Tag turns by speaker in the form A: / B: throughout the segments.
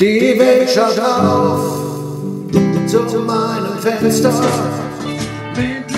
A: Die Welt schaut auf zu meinem Fenster.
B: mit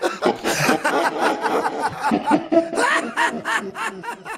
B: Ha ha ha ha ha!